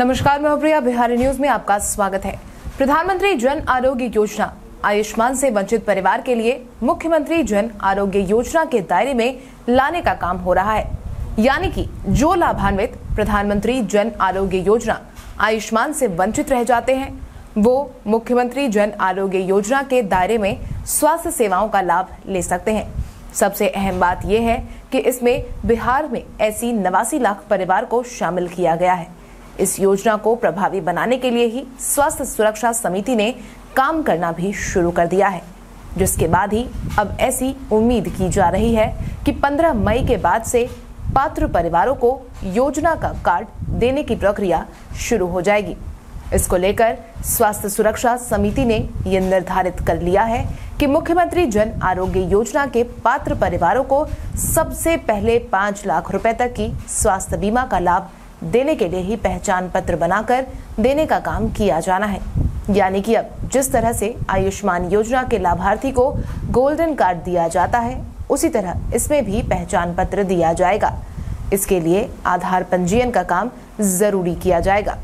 नमस्कार, मैं प्रिया। बिहारी न्यूज़ में आपका स्वागत है। प्रधानमंत्री जन आरोग्य योजना, आयुष्मान से वंचित परिवार के लिए मुख्यमंत्री जन आरोग्य योजना के दायरे में लाने का काम हो रहा है। यानी कि जो लाभान्वित प्रधानमंत्री जन आरोग्य योजना आयुष्मान से वंचित रह जाते हैं, वो मुख्यमंत्री जन आरोग्य योजना के दायरे में स्वास्थ्य सेवाओं का लाभ ले सकते हैं। सबसे अहम बात यह है कि इसमें बिहार में ऐसी नवासी लाख परिवार को शामिल किया गया है। इस योजना को प्रभावी बनाने के लिए ही स्वास्थ्य सुरक्षा समिति ने काम करना भी शुरू कर दिया है। जिसके बाद ही अब ऐसी उम्मीद की जा रही है कि 15 मई के बाद से पात्र परिवारों को योजना का कार्ड देने की प्रक्रिया शुरू हो जाएगी। इसको लेकर स्वास्थ्य सुरक्षा समिति ने यह निर्धारित कर लिया है कि मुख्यमंत्री जन आरोग्य योजना के पात्र परिवारों को सबसे पहले पाँच लाख रुपए तक की स्वास्थ्य बीमा का लाभ देने के लिए ही पहचान पत्र बनाकर देने का काम किया जाना है। यानी कि अब जिस तरह से आयुष्मान योजना के लाभार्थी को गोल्डन कार्ड दिया जाता है, उसी तरह इसमें भी पहचान पत्र दिया जाएगा। इसके लिए आधार पंजीयन का काम ज़रूरी किया जाएगा।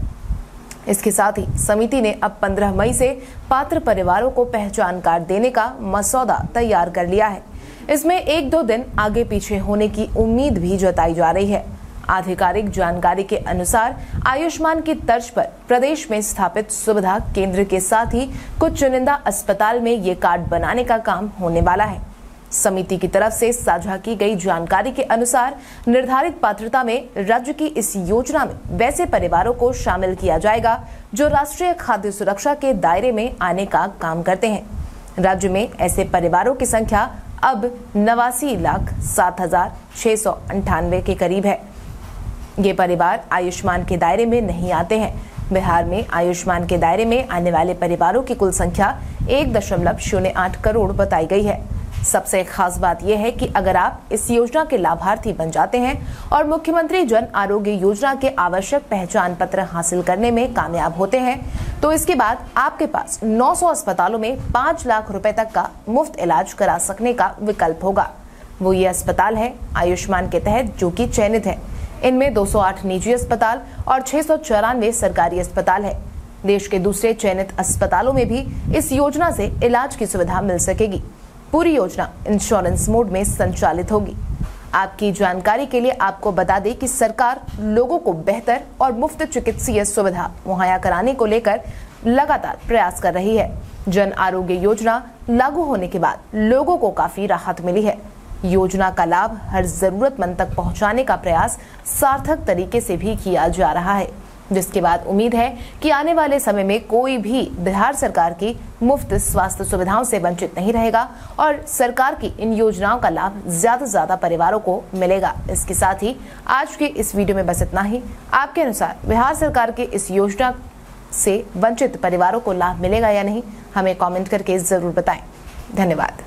इसके साथ ही समिति ने अब 15 मई से पात्र परिवारों को पहचान कार्ड देने का मसौदा तैयार कर लिया है। इसमें एक दो दिन आगे पीछे होने की उम्मीद भी जताई जा रही है। आधिकारिक जानकारी के अनुसार आयुष्मान की तर्ज पर प्रदेश में स्थापित सुविधा केंद्र के साथ ही कुछ चुनिंदा अस्पताल में ये कार्ड बनाने का काम होने वाला है। समिति की तरफ़ से साझा की गई जानकारी के अनुसार निर्धारित पात्रता में राज्य की इस योजना में वैसे परिवारों को शामिल किया जाएगा, जो राष्ट्रीय खाद्य सुरक्षा के दायरे में आने का काम करते हैं। राज्य में ऐसे परिवारों की संख्या अब नवासी लाख सात हज़ार छह सौ अंठानवे के करीब है। ये परिवार आयुष्मान के दायरे में नहीं आते हैं। बिहार में आयुष्मान के दायरे में आने वाले परिवारों की कुल संख्या एक दशमलव शून्य आठ करोड़ बताई गई है। सबसे खास बात यह है कि अगर आप इस योजना के लाभार्थी बन जाते हैं और मुख्यमंत्री जन आरोग्य योजना के आवश्यक पहचान पत्र हासिल करने में कामयाब होते हैं तो इसके बाद आपके पास 900 अस्पतालों में 5 लाख रुपए तक का मुफ़्त इलाज करा सकने का विकल्प होगा। वो ये अस्पताल है आयुष्मान के तहत जो कि चयनित है। इनमें 208 निजी अस्पताल और छह सौ चौरानवे सरकारी अस्पताल है। देश के दूसरे चयनित अस्पतालों में भी इस योजना से इलाज की सुविधा मिल सकेगी। पूरी योजना इंश्योरेंस मोड में संचालित होगी। आपकी जानकारी के लिए आपको बता दें कि सरकार लोगों को बेहतर और मुफ़्त चिकित्सीय सुविधा मुहैया कराने को लेकर लगातार प्रयास कर रही है। जन आरोग्य योजना लागू होने के बाद लोगों को काफ़ी राहत मिली है। योजना का लाभ हर जरूरतमंद तक पहुँचाने का प्रयास सार्थक तरीके से भी किया जा रहा है। जिसके बाद उम्मीद है कि आने वाले समय में कोई भी बिहार सरकार की मुफ़्त स्वास्थ्य सुविधाओं से वंचित नहीं रहेगा और सरकार की इन योजनाओं का लाभ ज़्यादा से ज़्यादा परिवारों को मिलेगा। इसके साथ ही आज के इस वीडियो में बस इतना ही। आपके अनुसार बिहार सरकार के इस योजना से वंचित परिवारों को लाभ मिलेगा या नहीं, हमें कॉमेंट करके ज़रूर बताएँ। धन्यवाद।